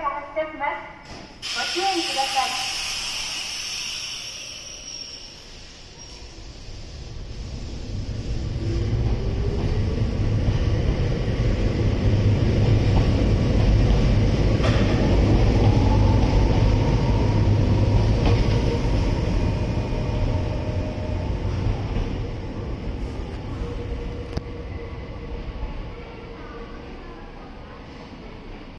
が発車します。ご注意ください。